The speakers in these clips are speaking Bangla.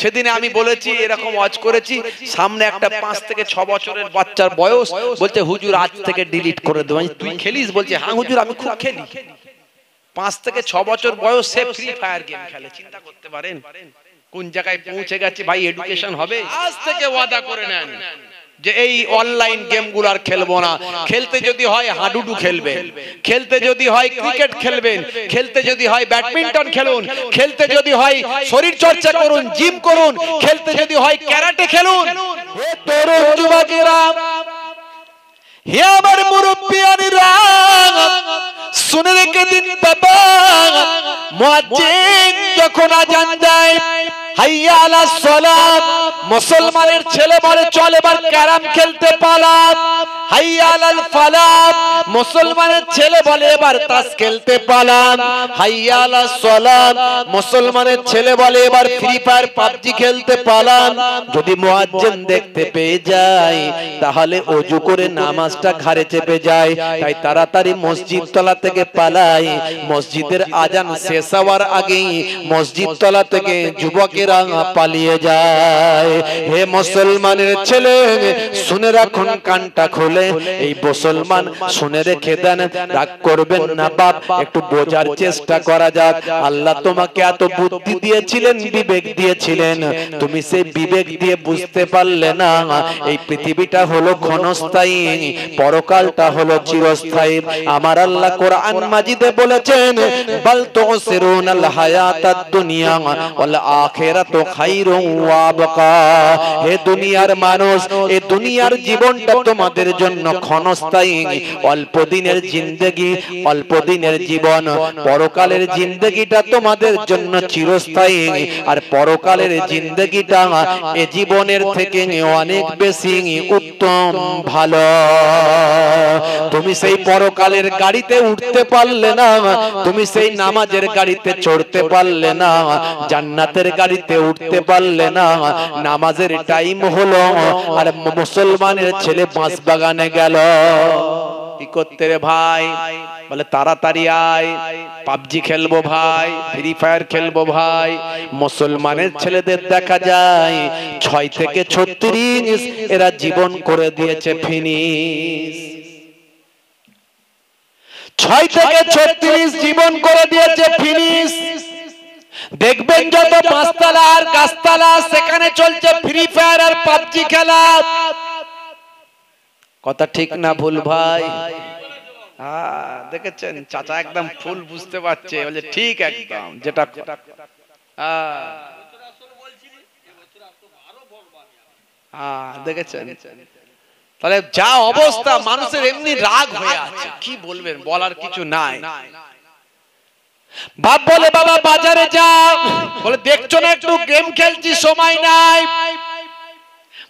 সেদিনে আমি বলেছি এরকম ওয়াজ করেছি সামনে একটা পাঁচ থেকে ছ বছরের বাচ্চার বয়স বলছে হুজুর আজ থেকে ডিলিট করে দেবো। তুই খেলিস বলছে হ্যাঁ হুজুর আমি খুব খেলি। পাঁচ থেকে ছ বছর বয়স সে ফ্রি ফায়ার গেম খেলে। চিন্তা করতে পারেন কোন জায়গায় পৌঁছে গেছে ভাই এডুকেশন হবে? আজ থেকে ওয়াদা করে নেন। যে এই অনলাইন গেমগুলো আর খেলব না। খেলতে যদি হয় হাডুডু খেলবেন। খেলতে যদি হয় ক্রিকেট খেলবেন। খেলতে যদি হয় ব্যাডমিন্টন খেলুন। খেলতে যদি হয় শরীর চর্চা করুন জিম করুন খেলতে যদি হয় ক্যারাটে খেলুন। হে তরুণ যুবকেরা হে আমার মুরব্বিয়ানিরা শুনে রেখে দিন বাবা। মুয়াজ্জিন যখন আজান দেয় মুসলমানের ছেলে বলে চল, এবার ক্যারাম খেলতে পালাম। হাইয়া আলাল ফালাত মুসলমানের ছেলে বলে এবার তাস খেলতে পালাম। হাইয়া আলা সালাত। মুসলমানের ছেলে বলে এবার ফ্রি ফায়ার পাবজি খেলতে পালাম। যদি মুয়াজ্জিন দেখতে পেয়ে যায়, তাহলে অজু করে নামাজটা ঘাড়ে চেপে যায়। তাই তাড়াতাড়ি মসজিদ তলা থেকে পালাই। মসজিদের আজান শেষ হওয়ার আগেই মসজিদ তলা থেকে যুবকেরা পালিয়ে যায়। হে মুসলমানের ছেলে, শুনে রাখুন কানটা খুলে। এই মুসলমান শুনে রেখে দেন, রাগ করবেন না বাপ, একটু বোঝার চেষ্টা করা যাক। আল্লাহ তোমাকে এত বুদ্ধি দিয়েছিলেন, বিবেক দিয়েছিলেন। তুমি সেই বিবেক দিয়ে বুঝতে পারলে না, এই পৃথিবীটা হলো ক্ষণস্থায়ী, পরকালটা হলো চিরস্থায়ী। আমার আল্লাহ কোরআন মাজিদে বলেছেন, বাল তুসিরুনাল হায়াতাদ দুনিয়া ওয়াল আখিরাতু খায়রুন ওয়া হে দুনিয়ার মানুষ এই দুনিয়ার জীবনটা তোমাদের জন্য ক্ষণস্থায়ী। অল্প দিনের জিন্দেগি, অল্প দিনের জীবন। পরকালের জিন্দেগিটা তোমাদের জন্য চিরস্থায়ী। আর পরকালের জিন্দেগিটা এ জীবনের থেকে অনেক বেশি উত্তম, ভালো। তুমি সেই পরকালের গাড়িতে উঠতে পারলে না। তুমি সেই নামাজের গাড়িতে চড়তে পারলে না। জান্নাতের গাড়িতে উঠতে পারলে না। নামাজের টাইম হলো আর মুসলমানের ছেলে বাঁশ বাগানে গেল। কি করতে রে ভাই? বলে, তাড়াতাড়ি আয়। পাবজি খেলব ভাই ফ্রি ফায়ার খেলব ভাই। মুসলমানের ছেলেদের দেখা যায়, ছয় থেকে ছত্রিশ এরা জীবন করে দিয়েছে ফিনিশ ছয় থেকে ছত্রিশ জীবন করে দিয়েছে ফিনিশ দেখবেন যত পাঁচতলা আর গাছতলা সেখানে চলছে ফ্রি ফায়ার আর পাবজি খেলা। কথা ঠিক না ভুল ভাই। হ্যাঁ দেখেছেন? চাচা একদম ফুল বুঝতে পারছে। বলে ঠিক একদম যেটা হ্যাঁ দেখেছেন? তাহলে যা অবস্থা মানুষের এমনি রাগ হয়ে আছে। কি বলবেন? বলার কিছু নাই। বাপ বলে, বাবা, বাজারে যা বলে, দেখছ না একটু গেম খেলছি, সময় নাই।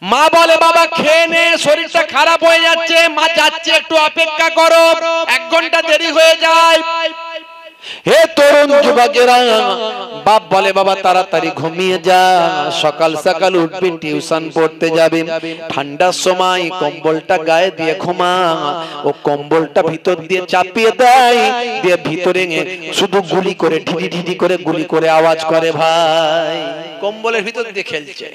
মা বলে, বাবা, খেয়ে নে, শরীরটা খারাপ হয়ে যাচ্ছে। মা, যাচ্ছে, একটু অপেক্ষা করো। এক ঘণ্টা দেরি হয়ে যায়। হে তরুণ যুবকেরা, বাপ বলে, বাবা, তাড়াতাড়ি ঘুমিয়ে যা, সকাল সকাল উঠবি, টিউশন পড়তে যাবি। ঠান্ডার সময় কম্বলটা গায়ে দিয়ে ঘুমা, ও কম্বলটা ভিতর দিয়ে চাপিয়ে দেয়, দিয়ে ভিতরে শুধু গুলি করে, ঢিডি ঢিডি করে গুলি করে আওয়াজ করে, ভাই, কম্বলের ভিতর দিয়ে খেলছে।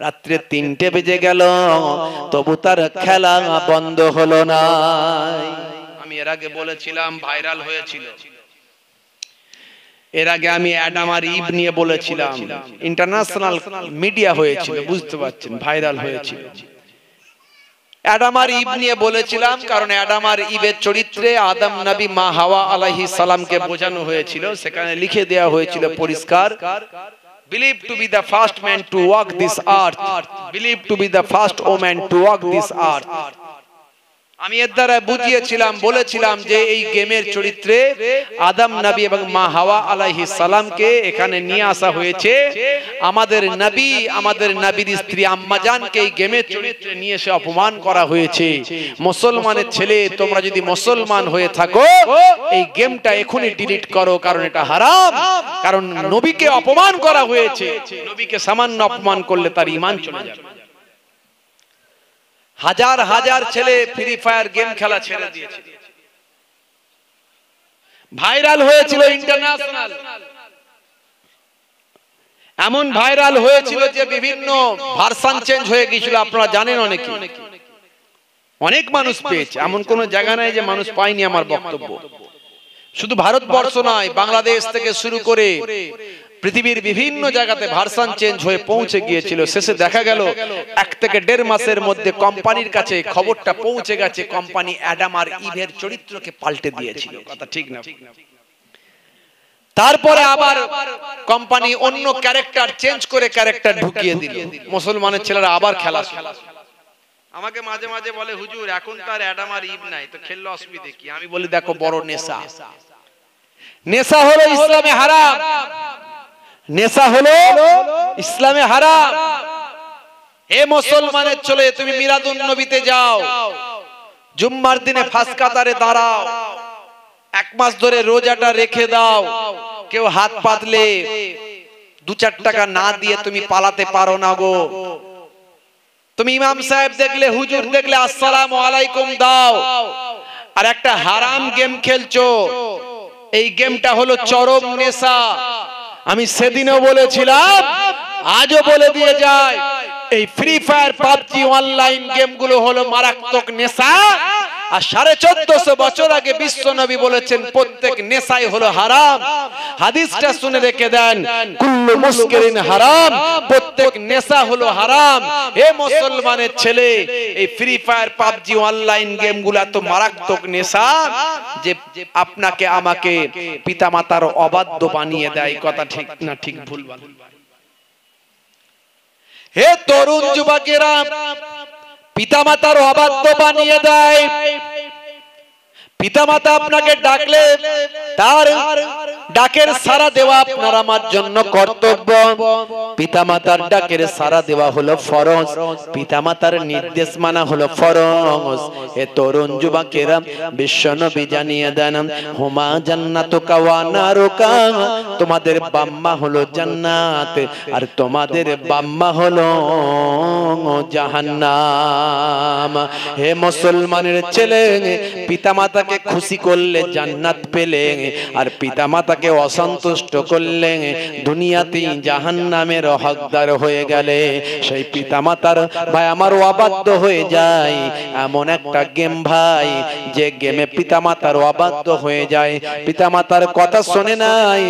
রাত্রে তিনটে বেজে গেল, তবু তার খেলা বন্ধ হলো না। আমি এর আগে বলেছিলাম, ভাইরাল হয়েছিল। এর আগে আমি অ্যাডাম আর ইভ নিয়ে বলেছিলাম। ইন্টারন্যাশনাল মিডিয়া হয়েছিল, বুঝতে পারছেন ভাইরাল হয়েছিল। অ্যাডাম ইভ নিয়ে বলেছিলাম, কারণ অ্যাডাম আর ইভের চরিত্রে আদম নবী মা হাওয়া আলাইহিস সালামকে বোঝানো হয়েছিল, সেখানে লিখে দেওয়া হয়েছিল পরিষ্কার, believe to be the first man to walk this earth, believe to be the first woman to walk this earth. আমি এর দ্বারা বুঝিয়েছিলাম, বলেছিলাম যে এই গেমের চরিত্রে আদম নবী এবং মা হাওয়া আলাইহিস সালামকে এখানে নিয়ে আসা হয়েছে। আমাদের নবী, আমাদের নবীর স্ত্রী আম্মাজানকে এই গেমের চরিত্রে নিয়ে এসে অপমান করা হয়েছে। মুসলমানের ছেলে, তোমরা যদি মুসলমান হয়ে থাকো, এই গেমটা এখনই ডিলিট করো, কারণ এটা হারাম। কারণ নবীকে অপমান করা হয়েছে। নবীকে সামান্য অপমান করলে তার ইমান চলে যাবে। হাজার হাজার ছেলে ফ্রি ফায়ার গেম খেলা ছেড়ে দিয়েছে। ভাইরাল হয়েছিল ইন্টারন্যাশনাল এমন ভাইরাল হয়েছিল যে বিভিন্ন ভার্সান চেঞ্জ হয়ে গিয়েছিল, আপনারা জানেন অনেকে। অনেক মানুষ পেয়েছে, এমন কোন জায়গা নাই যে মানুষ পায়নি আমার বক্তব্য। শুধু ভারতবর্ষ নয়, বাংলাদেশ থেকে শুরু করে পৃথিবীর বিভিন্ন জায়গাতে ভার্সান চেঞ্জ হয়ে পৌঁছে গিয়েছিল। শেষে দেখা গেল এক থেকে দেড় মাসের মধ্যে কোম্পানির কাছে খবরটা পৌঁছে গেছে কোম্পানি অ্যাডাম আর ইভের চরিত্রকে পাল্টে দিয়েছিল। কথা ঠিক না। তারপরে আবার কোম্পানি অন্য ক্যারেক্টার চেঞ্জ করে ক্যারেক্টার ঢুকিয়ে দিল। মুসলমানের ছেলেরা আবার খেলা আমাকে মাঝে মাঝে বলে হুজুর এখন তার অ্যাডাম আর ইভ নাই তো খেললো অসুবিধে কি? আমি বলি দেখো বড় নেশা। নেশা হলো ইসলামে হারাম। নেশা হলো ইসলামে হারাম। হে মুসলমানের চলে তুমি মিরাদুন নবীতে যাও। জুম্মার দিনে ফাঁস কাতারে দাঁড়াও। এক মাস ধরে রোজাটা রেখে দাও। কেউ হাত পাতলে দু চার টাকা না দিয়ে তুমি পালাতে পারো না গো। তুমি ইমাম সাহেব দেখলে হুজুর দেখলে আসসালাম আলাইকুম দাও। আর একটা হারাম গেম খেলছো। এই গেমটা হলো চরম নেশা। আমি সেদিনও বলেছিলাম, আজও বলে দিয়ে যায়, এই ফ্রি ফায়ার পাবজি অনলাইন গেমগুলো হলো মারাত্মক নেশা। আর সাড়ে চোদ্দশো বছর আগে বিশ্ব নবী বলেছেন, প্রত্যেক নেশাই হলো হারাম। হাদিসটা শুনে রেখে দেন, কুল্লু হারাম, প্রত্যেক নেশা হলো হারাম। হে মুসলমানের ছেলে, এই ফ্রি ফায়ার পাবজি অনলাইন মারাত্মক নেশা যে আপনাকে আমাকে পিতামাতার অবাধ্য বানিয়ে দেয় কথা ঠিক না ঠিক ভুল হে তরুণ যুবকেরা পিতামাতার অবাধ্য বানিয়ে দেয়। পিতামাতা আপনাকে ডাকলে তার ডাকের সারা দেওয়া আপনার আমার জন্য কর্তব্য। পিতামাতার ডাকের সারা দেওয়া হলো ফরজ। পিতামাতার নির্দেশ মানা হলো ফরজ। এ তরুণ যুবকেরা বিশ্বনবী জানিয়ে দেন হুমা জান্নাত কাওয়ানারুকা তোমাদের বাম্মা হলো জান্নাত। আর তোমাদের বাম্মা হলো জাহান্নাম। হে মুসলমানের ছেলে পিতামাতাকে খুশি করলে জান্নাত পেলে। আর পিতামাতাকে অসন্তুষ্ট করলে দুনিয়াতেই জাহান্নামের হকদার হয়ে গেলে সেই পিতামাতার ভাই আমার অবাধ্য হয়ে যায়। এমন একটা গেম ভাই, যে গেমে পিতামাতার অবাধ্য হয়ে যায়। পিতামাতার কথা শোনে নাই,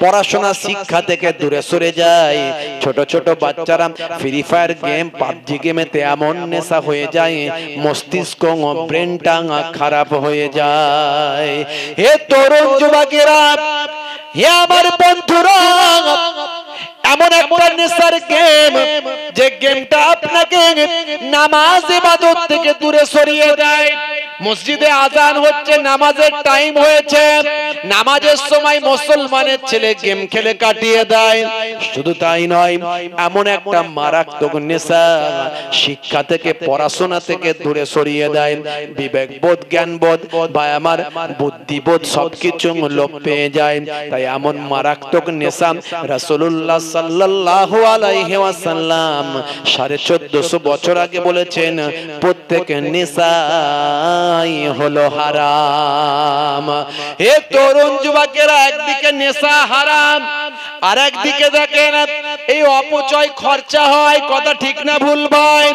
পড়াশোনা শিক্ষা থেকে দূরে সরে যায়। ছোট ছোট বাচ্চারা ফ্রি ফায়ার গেম পাবজি গেমেতে এমন নেশা হয়ে যায়, মস্তিষ্ক ও ব্রেনটা খারাপ হয়ে যায়। হে তরুণ যুবকেরা হে আমার বন্ধুরা এমন একটা নেশার গেম যে গেমটা আপনাকে নামাজ ইবাদত থেকে দূরে সরিয়ে দেয়। মসজিদে আজান হচ্ছে নামাজের টাইম হয়েছে। নামাজের সময় মুসলমানের ছেলে গেম খেলে কাটিয়ে দেয়। শুধু তাই নয়, এমন একটা মারাত্মক নেশা শিক্ষা থেকে, পড়াশোনা থেকে দূরে সরিয়ে দেয়। বিবেক বোধ জ্ঞান বোধ বা আমার বুদ্ধিবোধ সবকিছু লোপ পেয়ে যায়। তাই এমন মারাত্মক নেশা রাসূলুল্লাহ সাল্লাল্লাহু আলাইহি ওয়াসাল্লাম সাড়ে চোদ্দশো বছর আগে বলেছেন প্রত্যেক নেশাই হলো হারাম। হে তরুণ যুবকেরা একদিকে নেশা হারাম আর একদিকে দেখেন এই অপচয় খরচা হয়, কথা ঠিক না ভুল ভাই।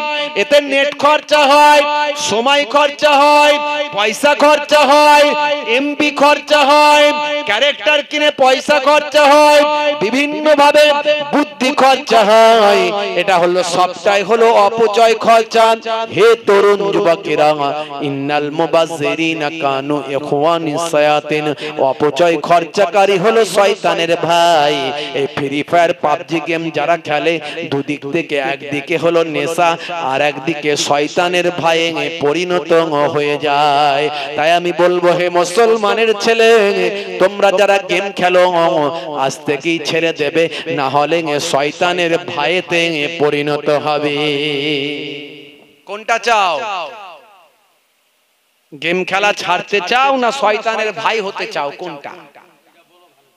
এতে নেট খরচা হয়, সময় খরচা হয়, পয়সা খরচা হয় এমপি খরচা হয় ক্যারেক্টার কিনে পয়সা খরচা হয় বিভিন্ন ভাবে বুদ্ধি খরচা হয়। এটা হলো সবটাই হলো অপচয় খরচা। হে তরুণ যুবকেরা, ইন্নাল মুবাজ্জিরিনা কানু ইখওয়ানি শায়াতিন অপচয় খরচাকারী হলো শয়তানের ভাই। এই ফ্রি ফায়ার পাবজি গেম যারা খেলে, দুদিক থেকে একদিকে হলো নেশা আর একদিকে শয়তানের ভাইয়ে পরিণত হয়ে যায়। তাই আমি বলব, হে মুসলমানের ছেলে, তোমরা যারা গেম খেলো, আজ থেকেই ছেড়ে দেবে, না হলে শয়তানের ভাইতে পরিণত হবে। কোনটা চাও? গেম খেলা ছাড়তে চাও না শয়তানের ভাই হতে চাও? কোনটা?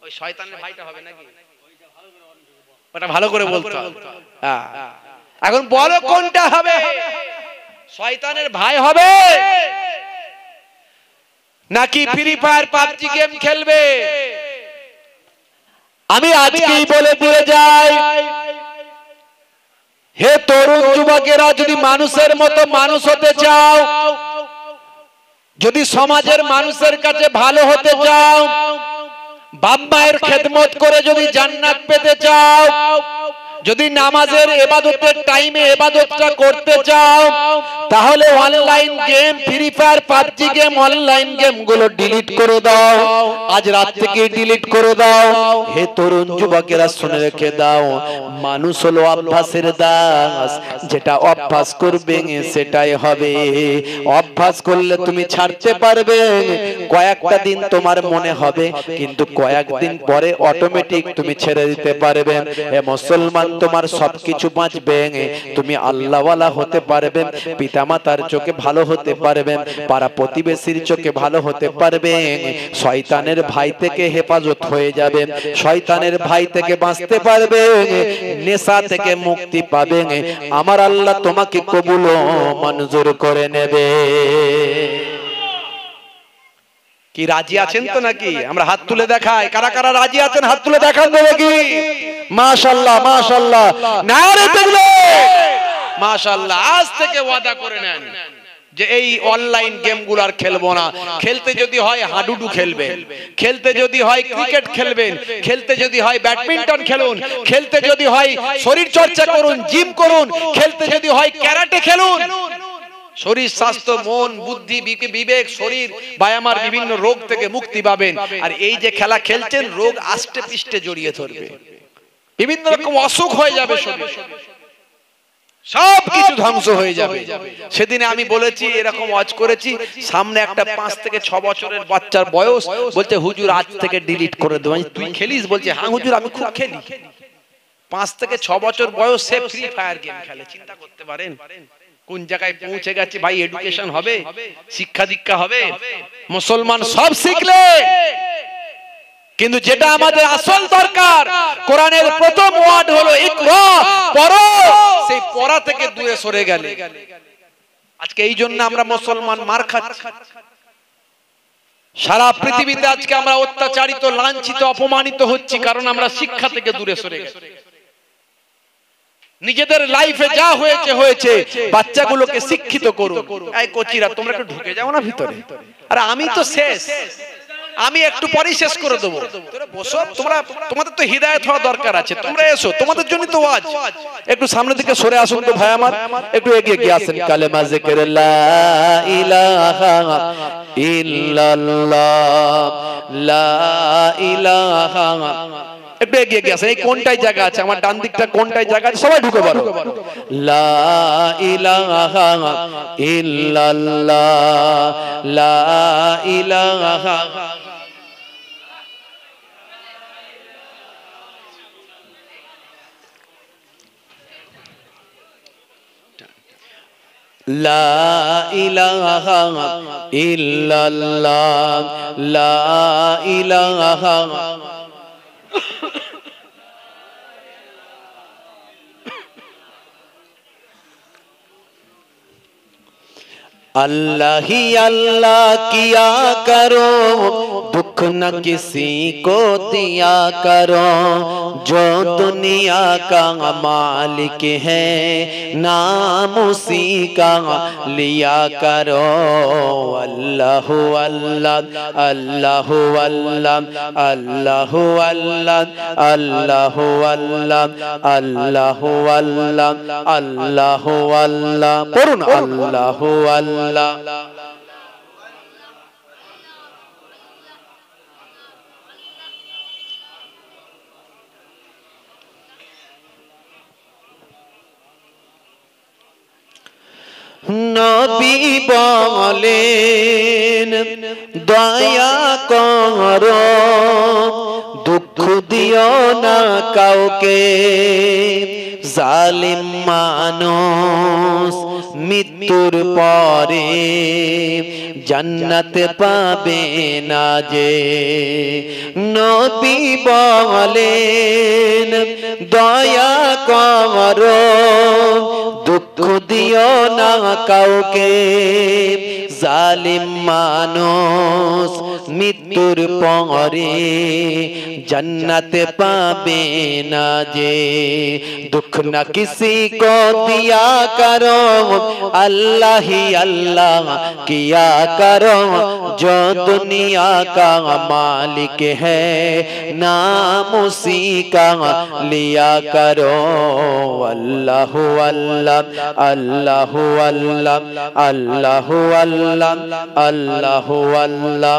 ওই শয়তানের ভাইটা হবে নাকি? ওটা ভালো করে বলতে হবে। হ্যাঁ। এখন বলো কোনটা হবে? শয়তানের ভাই হবে? নাকি ফ্রি ফায়ার পাবজি গেম খেলবে? আমি আজকেই বলে দিয়ে যাই হে তরুণ যুবকেরা যদি মানুষের মতো মানুষ হতে চাও যদি সমাজের মানুষের কাছে ভালো হতে চাও বাপ মায়ের খেদমত করে যদি জান্নাত পেতে চাও যদি নামাজের এবাদতের টাইমে এবাদতটা করতে চাও, তাহলে online game free fire pubg game online গেমগুলো ডিলিট করে দাও। আজ রাত থেকে ডিলিট করে দাও। হে তরুণ যুবকেরা, শুনে রেখে দাও। মানুষ হলো অভ্যাসের দাস। যেটা অভ্যাস করবে, সেটাই হবে। অভ্যাস করলে তুমি ছাড়তে পারবে। কয়েকটা দিন তোমার মনে হবে, কিন্তু কয়েকদিন পরে অটোমেটিক তুমি ছেড়ে দিতে পারবে। এ মুসলমান তোমার সবকিছু বাঁচবে তুমি আল্লাহওয়ালা হতে পারবে পিতামাতার চোখে ভালো হতে পারবে পাড়া প্রতিবেশীর চোখে ভালো হতে পারবে শয়তানের ভাই থেকে হেফাজত হয়ে যাবে শয়তানের ভাই থেকে বাঁচতে পারবে নেশা থেকে মুক্তি পাবে আমার আল্লাহ তোমাকে কবুল মঞ্জুর করে নেবে। কি রাজি আছেন তো নাকি? আমরা হাত তুলে দেখাই। কারা কারা রাজি আছেন হাত তুলে দেখান দেবে কি? মাশাল্লাহ মাশাল্লাহ নারে দেখলে মাশাল্লাহ আজ থেকে ওয়াদা করে নেন যে এই অনলাইন গেমগুলো আর খেলব না। খেলতে যদি হয় হাডুডু খেলবেন। খেলতে যদি হয় ক্রিকেট খেলবেন। খেলতে যদি হয় ব্যাডমিন্টন খেলুন। খেলতে যদি হয় শরীর চর্চা করুন জিম করুন। খেলতে যদি হয় ক্যারাটে খেলুন। শরীর স্বাস্থ্য মন বুদ্ধি বিবেক শরীর ব্যায়ামার বিভিন্ন রোগ থেকে মুক্তি পাবেন। আর এই যে খেলা খেলছেন রোগ আষ্টে পিষ্টে জড়িয়ে ধরবে। বিভিন্ন রকম অসুখ হয়ে যাবে শরীর। সব কিছু ধ্বংস হয়ে যাবে। সেদিনে আমি বলেছি এরকম ওয়াজ করেছি। সামনে একটা পাঁচ থেকে ছ বছরের বাচ্চার বয়স। বলছে হুজুর আজ থেকে ডিলিট করে দেবো তুই খেলিস বলছে হ্যাঁ হুজুর আমি খুব খেলি। পাঁচ থেকে ছ বছর বয়স সে ফ্রি ফায়ার গেম খেলে চিন্তা করতে পারেন কোন জায়গায় পৌঁছে গেছে ভাই এডুকেশন হবে? শিক্ষা দীক্ষা হবে? মুসলমান সব শিখলে? কিন্তু যেটা আমাদের আসল দরকার কোরআনের প্রথম ওয়ার্ড হলো ইকরা পড়ো। সেই পড়া থেকে দূরে সরে গেলে। আজকে এই জন্য আমরা মুসলমান মার খাচ্ছি। সারা পৃথিবীতে আজকে আমরা অত্যাচারিত লাঞ্ছিত অপমানিত হচ্ছি কারণ আমরা শিক্ষা থেকে দূরে সরে গেছি। নিজেদের লাইফে যা হয়েছে হয়েছে, বাচ্চাগুলোকে শিক্ষিত করুন। এই কোচিরা, তোমরা একটু ঢুকে যাও না ভিতরে। আরে আমি তো শেষ। আমি একটু পরেই শেষ করে দেবো। বসো, তোমরা তোমাদের তো হৃদায়ত হওয়া দরকার আছে। তোমরা এসো, তোমাদের জন্য তো আজ একটু সামনের দিকে সরে আসুন তো ভাই আমার। একটু এগিয়ে গিয়ে আসেন। কালেমা জিকির লা ইলাহা ইল্লাল্লাহ। লা একটু এগিয়ে গিয়ে আসেন এই কোনটাই জায়গা আছে আমার ডান দিকটা কোনটাই জায়গা আছে সবাই ঢুকে পারো লা ইলাহা ইল্লাল্লাহ লা ইলাহা لا إله إلا الله لا إله अल्लाह ही अल्लाह किया करो दुख न किसी को दिया करो। जो दुनिया का मालिक है, नाम उसी का लिया करो। अल्लाह अल्लाह अल्लाह अल्लाह अल्लाह अल्लाह अल्लाह अल्लाह अल्लाह अल्लाह अल्लाह अल्लाह। पढ़ুন अल्लाह अल्लाह। নবী বলেন, দয়া করো, দুঃখ দিও না কাউকে। জালিম মানুষ মৃত্যুর পরে জান্নাতে পাবে না যে। নবী বলেন, দয়া করো দিও না কাউকে জালিম মানুষ মৃত্যুর পরে জন্নতে পাবে না যে দুঃখ না কিসি को दिया करो अल्लाह ही अल्लाह किया करो जो दुनिया का मालिक है नाम उसी का लिया करो अल्लाह अल्लाह अल्लाह Allahu Allah, Allahu Allah, Allahu Allah.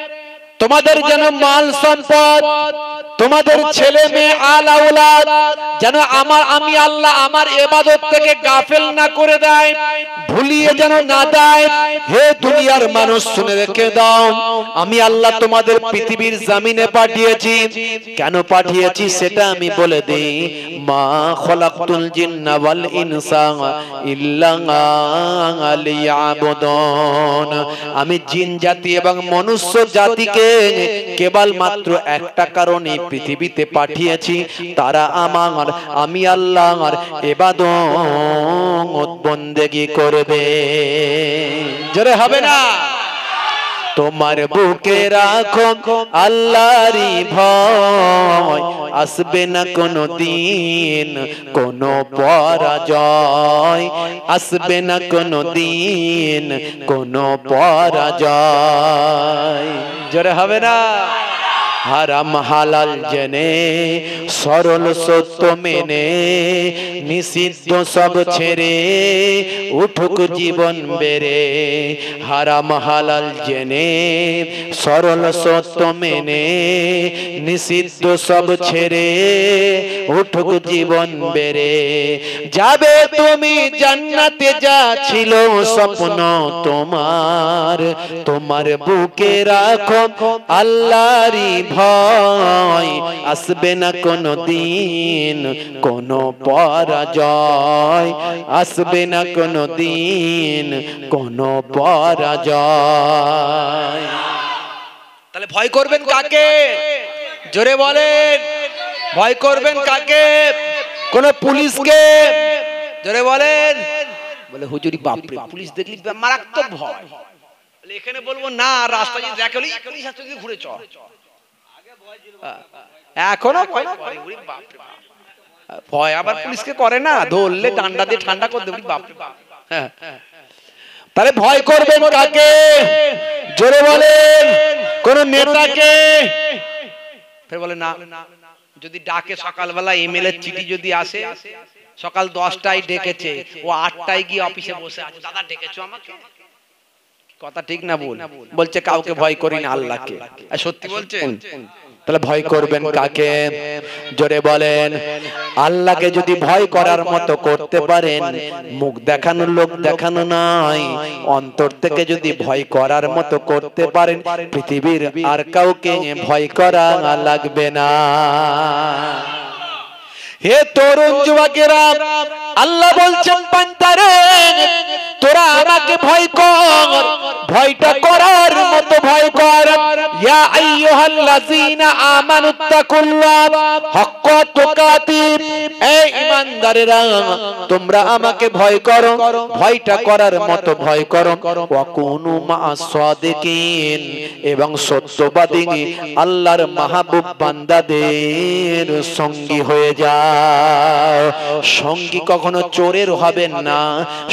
তোমাদের যেন মাল সম্পদ, তোমাদের ছেলে মেয়ে আলাউলাদ যেন আমার, আমি আল্লাহ আমার এবাদত থেকে গাফেল না করে দেয়, ভুলিয়ে যেন না দেয়। হে দুনিয়ার মানুষ, শুনে রেখে দাও, আমি আল্লাহ তোমাদের পৃথিবীর জামিনে পাঠিয়েছি। কেন পাঠিয়েছি সেটা আমি বলে দিই। মা খলাকতুল জিন্না ওয়াল ইনসা ইল্লা লিয়াবুদুন আমি জিন জাতি এবং মনুষ্য জাতিকে কেবল মাত্র একটা কারণে পৃথিবীতে পাঠিয়েছি। তারা আমার, আমি আল্লাহর এবাদত বন্দেগি করবে। জোরে হবে না? তোমার বুকে রাখো আল্লাহরি ভয়। আসবে না কোনো দিন কোনো পরাজয়। আসবে না কোনো দিন কোনো পরাজয়। জোরে হবে না? হারাম হালাল জেনে, সরল সত্য মেনে, নিষিদ্ধ সব ছেড়ে, উঠুক জীবন বেড়ে। হারাম হালাল জেনে, সরল সত্য মেনে, নিষিদ্ধ সব ছেড়ে, উঠুক জীবন বেড়ে। যাবে তুমি জান্নাতে যা ছিল স্বপ্ন তোমার তোমার বুকে রাখো আল্লাহরই ভয় আসবে না কোনো দিন কোনো পরাজয়। আসবে না কোনো দিন কোনো পরাজয়। তাহলে ভয় করবেন কাকে? জোরে বলেন। ভয় করবেন কাকে? কোন পুলিশকে? জোরে বলেন। বলে, হুজুরি, বাপরে, পুলিশ দেখলি মারাত্মক ভয়। এখানে বলব, না, রাস্তা যদি দেখে পুলিশ ঘুরে চ এখনও ভয় আবার পুলিশকে করে না? ধরলে ডান্ডা দিয়ে ঠান্ডা করে দেবে, বাপ। হ্যাঁ। তাহলে ভয় করবেন কাকে? জোরে বলেন। কোন নেতাকে? ফের বলে, না। যদি ডাকে সকালবেলা এর চিঠি যদি আসে, সকাল দশটায় ডেকেছে, ও আটটায় গিয়ে অফিসে বসে আছে। দাদা, ডেকেছো আমাকে? কথা ঠিক না বল বলছে, কাউকে ভয় করি না, আল্লাহকে। সত্যি বলছেন তাহলে ভয় করবেন কাকে? জোরে বলেন আল্লাহকে যদি ভয় করার মতো করতে পারেন মুখ দেখানো লোক দেখানো নয় অন্তর থেকে যদি ভয় করার মতো করতে পারেন পৃথিবীর আর কাউকে ভয় করা লাগবে না। হে তরুণ যুবকেরা আল্লাহ বলছেন পান্তারে তোরা আমাকে ভয় কর, ভয়টা করার মতো ভয় কর। ইয়া আইয়ুহাল্লাযীনা আমানুত্তাকুল্লাহ ঈমানদারেরা তোমরা আমাকে ভয় ভয়টা করার মতো ভয় ওয়া কুনু এবং সত্যবাদী আল্লাহর মাহবুব বান্দাদের সঙ্গী হয়ে যাও। সঙ্গী কখনো চোরের হবেন না,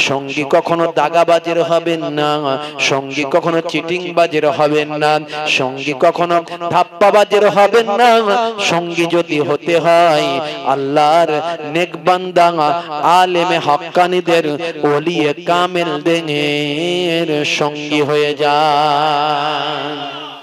সঙ্গী কখনো দাগাবাজের হবেন না, সঙ্গী কখনো চিটিং বাজের হবেন না, সঙ্গী কখনো ধাপ্পাবাজের হবেন না, সঙ্গী যদি হতে হয়, আল্লাহর নেকবান্দা আলেমে হক্কানিদের ওলিয়ে কামেল দেনের সঙ্গী হয়ে যায়